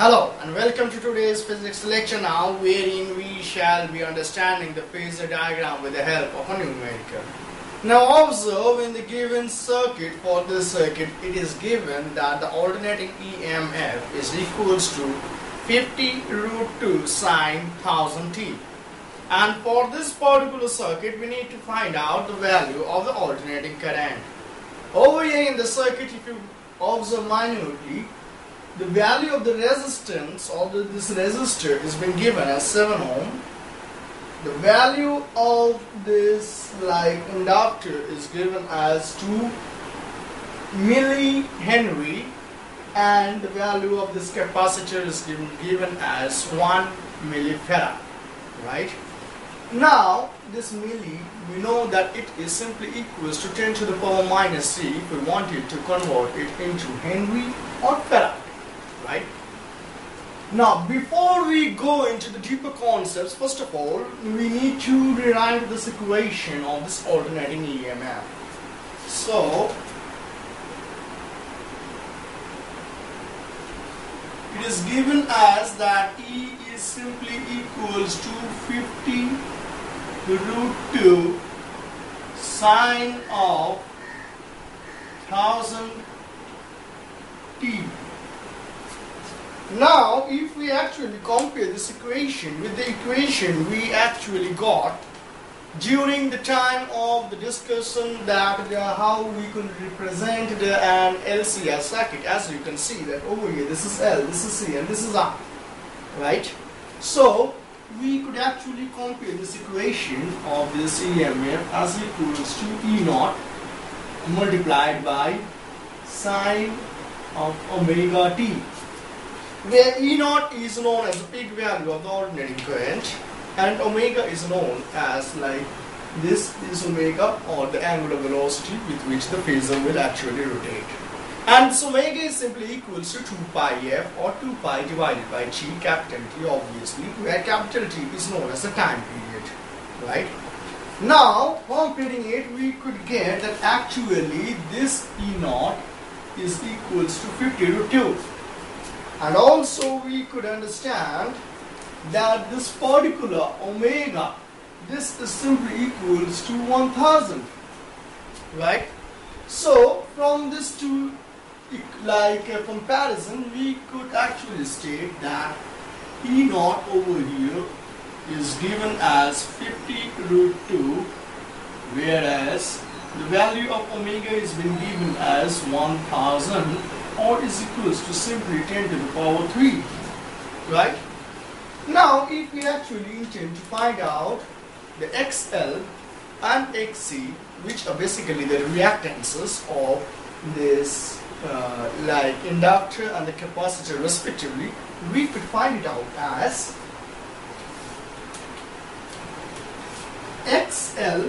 Hello and welcome to today's physics lecture now wherein we shall be understanding the phasor diagram with the help of a numerical. Now observe in the given circuit for this circuit it is given that the alternating EMF is equals to 50 root 2 sine 1000 t. And for this particular circuit we need to find out the value of the alternating current. Over here in the circuit if you observe minutely the value of the resistance of the, this resistor is been given as 7 ohm. The value of this like inductor is given as 2 millihenry and the value of this capacitor is given, given as 1 millifarad right? Now this milli we know that it is simply equals to 10 to the power minus 3 if we wanted to convert it into henry or farad right? Now, before we go into the deeper concepts, first of all, we need to rewrite this equation of this alternating EMF. So, it is given as that E is simply equals to 50 root 2 sine of 1000 t now, if we actually compare this equation with the equation we actually got during the time of the discussion that uh, how we could represent the, an LCR circuit, as you can see that over here this is L, this is C, and this is R, right? So, we could actually compare this equation of this EMF as equals to E naught multiplied by sine of omega t where E naught is known as the peak value of the alternating current and omega is known as like this is omega or the angular velocity with which the phasor will actually rotate. And this omega is simply equals to 2 pi f or 2 pi divided by t, capital T obviously, where capital T is known as the time period, right? Now, comparing it, we could get that actually this E naught is equals to 50 root 2 and also we could understand that this particular omega this is simply equals to 1000 right? So from this two like a comparison we could actually state that E naught over here is given as 50 root 2 whereas the value of omega is been given as 1000 or is equals to simply 10 to the power 3 right? Now if we actually intend to find out the XL and XC which are basically the reactances of this uh, like inductor and the capacitor respectively we could find it out as XL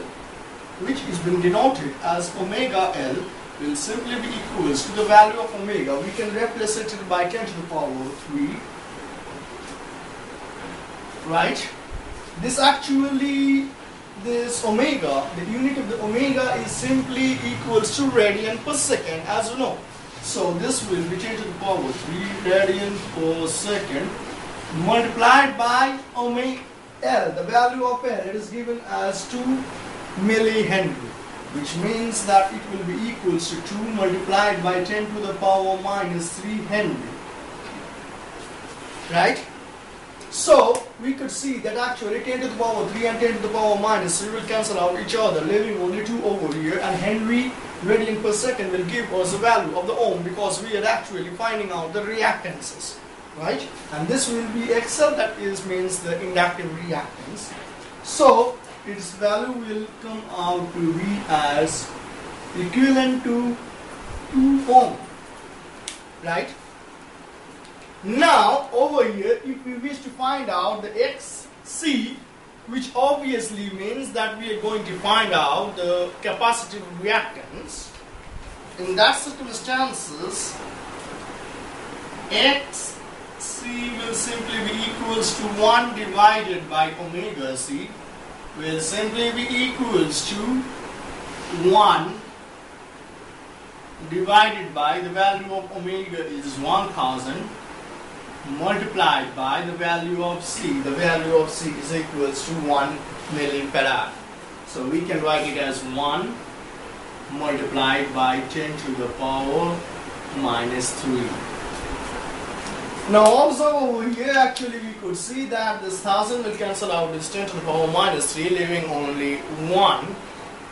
which is been denoted as omega L will simply be equals to the value of omega. We can replace it by 10 to the power 3. Right? This actually, this omega, the unit of the omega is simply equals to radian per second as you know. So this will be 10 to the power 3 radian per second multiplied by omega L. The value of L it is given as 2 millihenry which means that it will be equals to 2 multiplied by 10 to the power minus 3 Henry. Right? So, we could see that actually 10 to the power 3 and 10 to the power minus 3 will cancel out each other, leaving only 2 over here and Henry radian per second will give us the value of the ohm because we are actually finding out the reactances. Right? And this will be XL that is means the inductive reactance. So, its value will come out to be as equivalent to 2 ohm right? Now over here if we wish to find out the xc which obviously means that we are going to find out the capacitive reactance in that circumstances xc will simply be equals to 1 divided by omega c will simply be equals to 1 divided by the value of omega is 1000 multiplied by the value of C. The value of C is equals to 1 millifarad. So we can write it as 1 multiplied by 10 to the power minus 3. Now also over here actually we could see that this 1000 will cancel out this 10 to the power minus 3 leaving only 1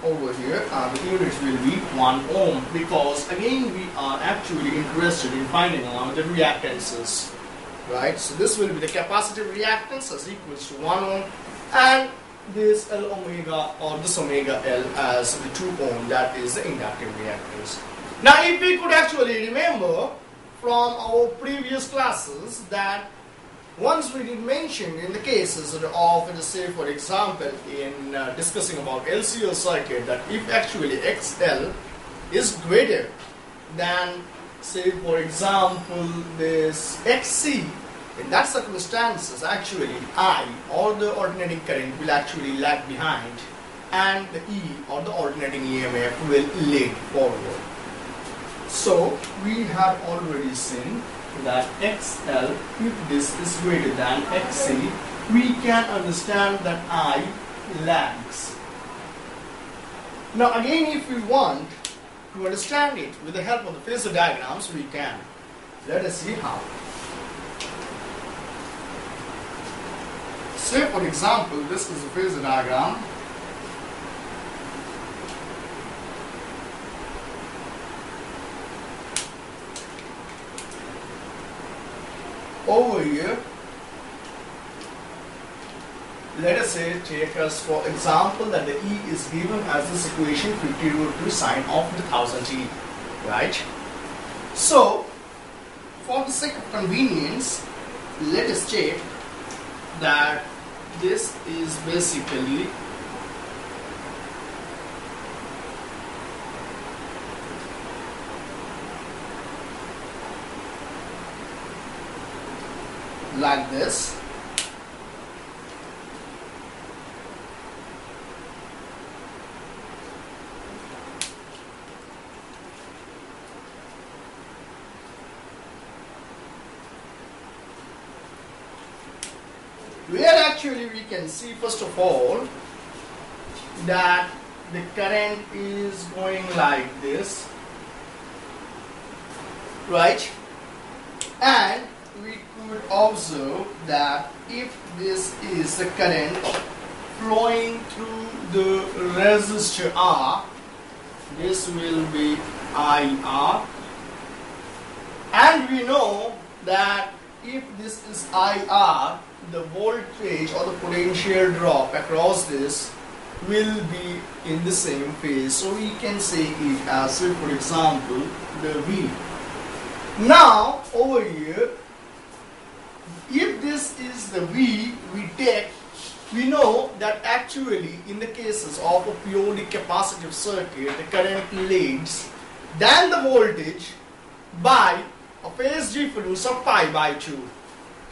over here and the unit will be 1 ohm because again we are actually interested in finding out the reactances right? So this will be the capacitive reactance as equals to 1 ohm and this L omega or this omega L as the 2 ohm that is the inductive reactance. Now if we could actually remember from our previous classes that once we did mention in the cases of, let us say for example, in uh, discussing about LCR circuit that if actually XL is greater than say for example this XC, in that circumstances actually I or the alternating current will actually lag behind and the E or the alternating EMF will lead forward. So we have already seen that XL, if this is greater than XC, we can understand that I lags. Now again if we want to understand it with the help of the phasor diagrams, we can. Let us see how. Say for example, this is a phasor diagram over here. Let us say take us for example that the E is given as this equation 50 root 2 sine of the 1000 T right? So for the sake of convenience let us check that this is basically like this. Where actually we can see first of all that the current is going like this right? And we observe that if this is the current flowing through the resistor R, this will be IR. And we know that if this is IR, the voltage or the potential drop across this will be in the same phase. So we can say it as, for example, the V. Now, over here, if this is the V we take, we know that actually in the cases of a purely capacitive circuit, the current leads than the voltage by a phase difference of pi by 2.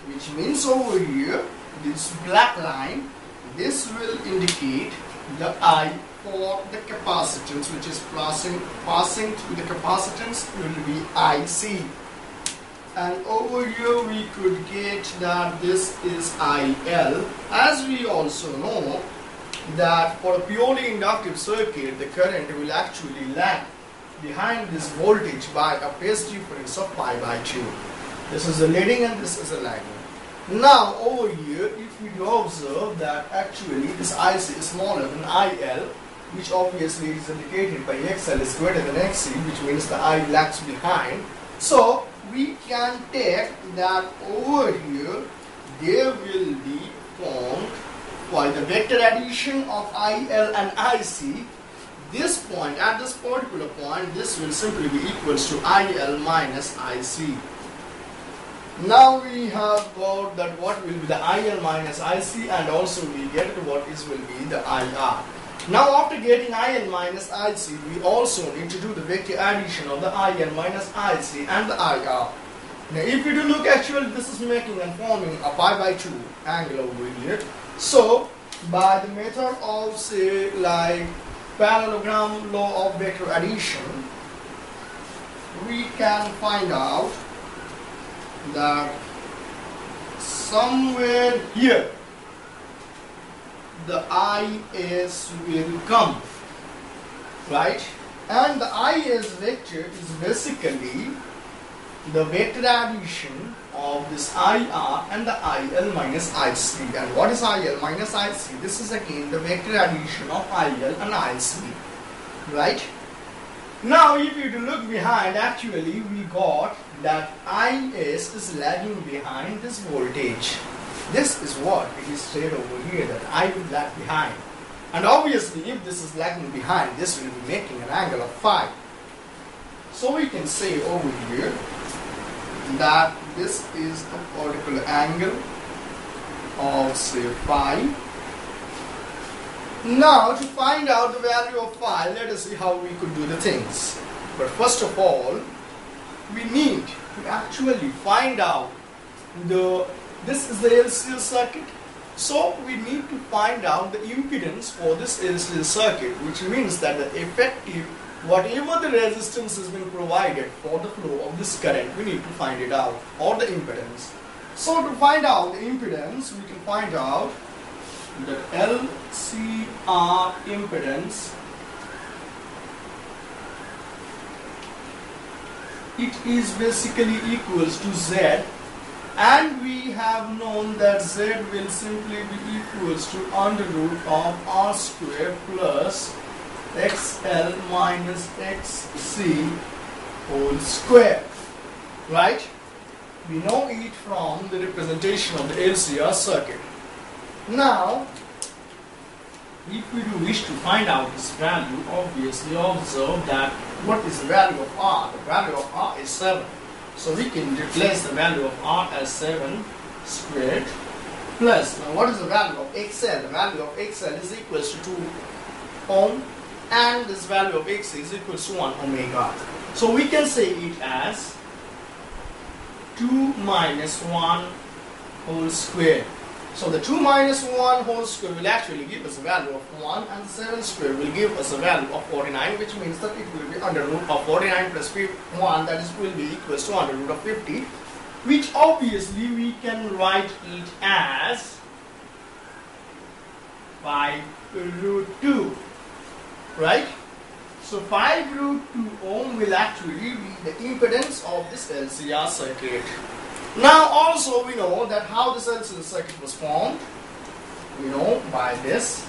Which means over here, this black line, this will indicate the I for the capacitance which is passing, passing through the capacitance will be IC and over here we could get that this is IL as we also know that for a purely inductive circuit the current will actually lag behind this voltage by a phase difference of pi by 2 this is a leading and this is a lagging. Now over here if we observe that actually this IC is smaller than IL which obviously is indicated by XL is greater than XC which means the I lags behind. So we can take that over here. There will be formed by the vector addition of IL and IC this point at this particular point this will simply be equals to IL minus IC now we have got that what will be the IL minus IC and also we get what is will be the IR now after getting IL minus IC, we also need to do the vector addition of the IL minus IC and the IR. Now if you do look actually this is making and forming a pi by 2 angle over here. So by the method of say like parallelogram law of vector addition, we can find out that somewhere here the is will come right and the is vector is basically the vector addition of this IR and the IL minus IC. And what is IL minus IC? This is again the vector addition of IL and IC. Right? Now if you look behind, actually we got that IS is lagging behind this voltage. This is what it is said over here that I will lag behind. And obviously if this is lagging behind, this will be making an angle of phi. So we can say over here that this is the particular angle of say phi. Now to find out the value of phi, let us see how we could do the things. But first of all, we need to actually find out the, this is the LCR circuit. So we need to find out the impedance for this LCR circuit, which means that the effective whatever the resistance has been provided for the flow of this current, we need to find it out, or the impedance. So to find out the impedance, we can find out the LCR impedance. It is basically equals to Z and we have known that Z will simply be equals to under root of R square plus xl minus xc whole square. Right? We know it from the representation of the LCR circuit. Now, if we do wish to find out this value, obviously observe that what is the value of R? The value of R is 7. So we can replace the value of R as 7 squared plus, now what is the value of XL? The value of XL is equals to 2 ohm and this value of x is equal to 1 omega. So we can say it as 2 minus 1 whole square. So the 2 minus 1 whole square will actually give us a value of 1 and 7 square will give us a value of 49 which means that it will be under root of 49 plus 1 that is will be equals to under root of 50 which obviously we can write it as 5 root 2 right? So 5 root 2 ohm will actually be the impedance of this LCR circuit. Now also we know that how this LCR circuit was formed. We know by this.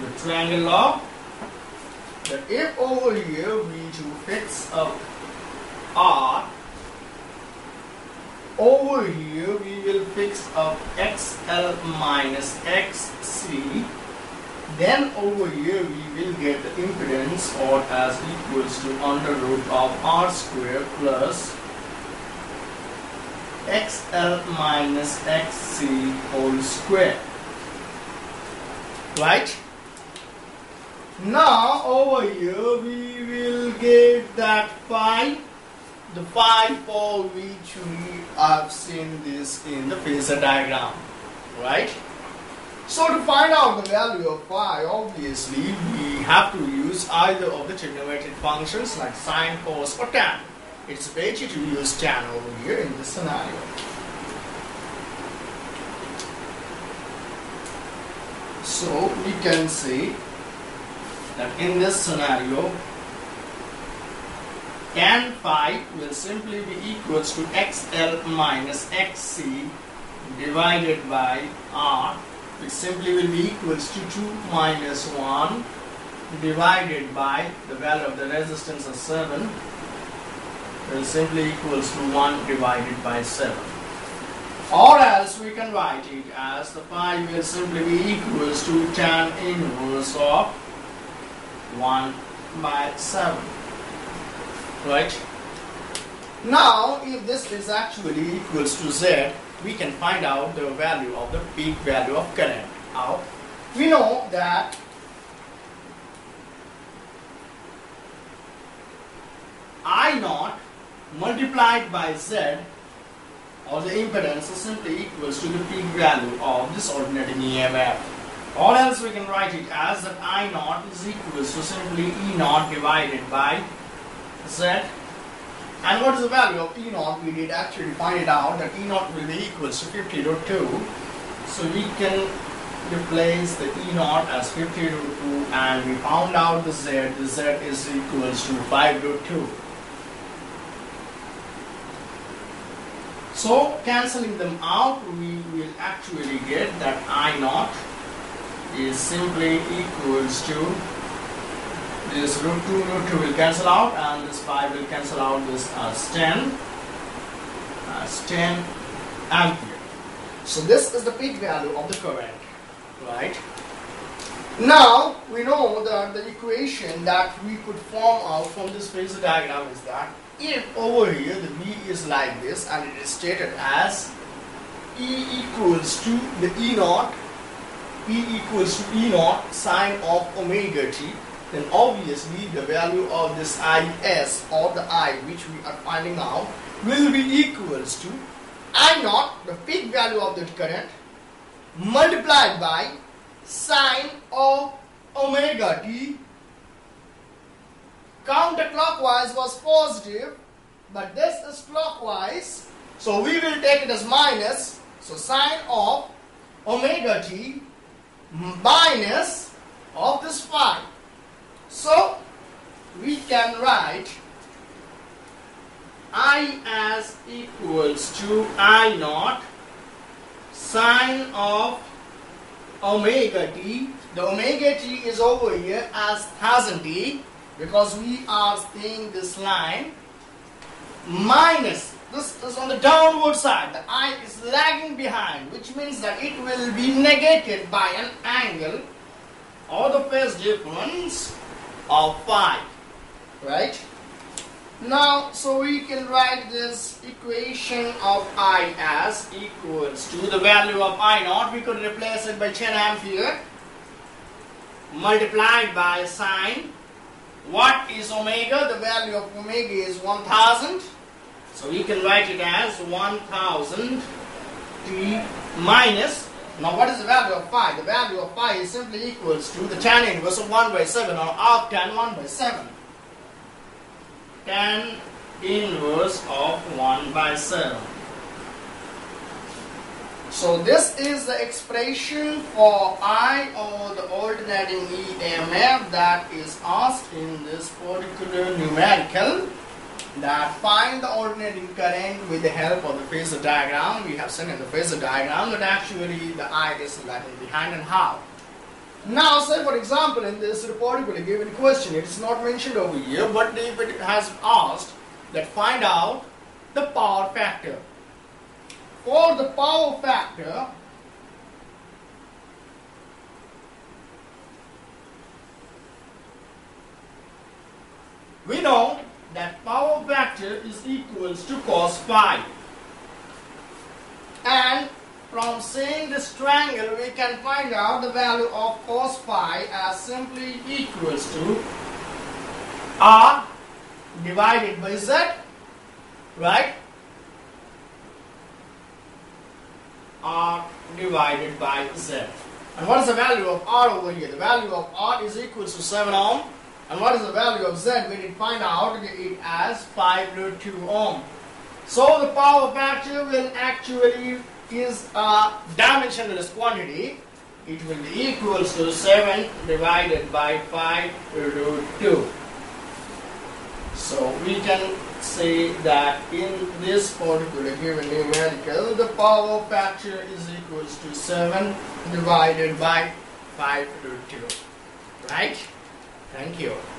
The triangle law. That if over here we to fix up R over here we will fix up xl minus xc then over here we will get the impedance or as equals to under root of r square plus xl minus xc whole square. Right? Now over here we will get that phi. The phi for which we have seen this in the phasor diagram, right? So to find out the value of phi, obviously we have to use either of the trigonometric functions like sine, cos or tan. It's better to use tan over here in this scenario. So we can say that in this scenario tan phi will simply be equals to xl minus xc divided by r which simply will be equals to 2 minus 1 divided by the value of the resistance of 7 will simply equals to 1 divided by 7 or else we can write it as the phi will simply be equals to tan inverse of 1 by 7 right? Now, if this is actually equals to Z, we can find out the value of the peak value of current. How? We know that I naught multiplied by Z or the impedance is simply equals to the peak value of this alternating EMF. Or else we can write it as that I naught is equals to simply E naught divided by Z And what is the value of E naught? We did actually find it out that E naught will be equals to 50 root 2. So we can replace the E naught as 50 root 2 and we found out the Z. The Z is equals to 5 root 2. So cancelling them out, we will actually get that I naught is simply equals to this root 2 root 2 will cancel out and this 5 will cancel out this as 10 as 10 ampere. So this is the peak value of the current, right? Now we know that the equation that we could form out from this phasor diagram is that if over here the V is like this and it is stated as E equals to the E naught, E equals to E naught sine of omega t, then obviously the value of this IS or the I which we are finding out will be equals to I naught, the peak value of the current, multiplied by sine of omega t counterclockwise was positive, but this is clockwise. So we will take it as minus. So sine of omega t minus of this phi. So we can write I as equals to I naught sine of omega t. The omega t is over here as 1000 t because we are seeing this line minus this is on the downward side. The i is lagging behind which means that it will be negated by an angle. Or the phase difference of phi. right now so we can write this equation of i as equals to the value of i naught we could replace it by 10 ampere multiplied by sine what is omega? The value of omega is 1000. So we can write it as 1000 t minus. Now what is the value of phi? The value of phi is simply equals to the tan inverse of 1 by 7 or arc tan 1 by 7. Tan inverse of 1 by 7. So this is the expression for I or the alternating EMF that is asked in this particular numerical that find the alternating current with the help of the phasor diagram. We have seen in the phasor diagram that actually the I is lagging behind and how. Now say for example in this particular given question it is not mentioned over here but if it has asked that find out the power factor for the power factor we know that power factor is equals to cos phi and from seeing this triangle we can find out the value of cos phi as simply equals to r divided by z right r divided by z. And what is the value of r over here? The value of r is equal to 7 ohm. And what is the value of z? We did find out it as 5 root 2 ohm. So the power factor will actually is a dimensionless quantity. It will be equals to 7 divided by 5 root 2. So we can say that in this particular given numerical, the power factor is equals to 7 divided by 5 root 2. Right? Thank you.